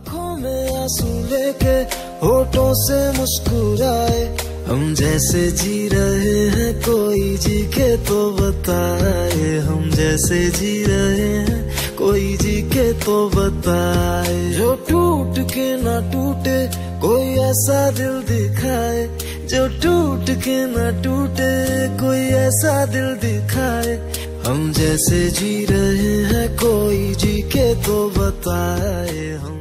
आँखों में आँसू लेके होठों से मुस्कुराए। हम जैसे जी रहे हैं, कोई जी के तो बताए। हम जैसे जी रहे हैं, कोई जी के तो बताए। जो टूट के ना टूटे, कोई ऐसा दिल दिखाए। जो टूट के ना टूटे, कोई ऐसा दिल दिखाए। हम जैसे जी रहे हैं, कोई जी के तो बताए। हम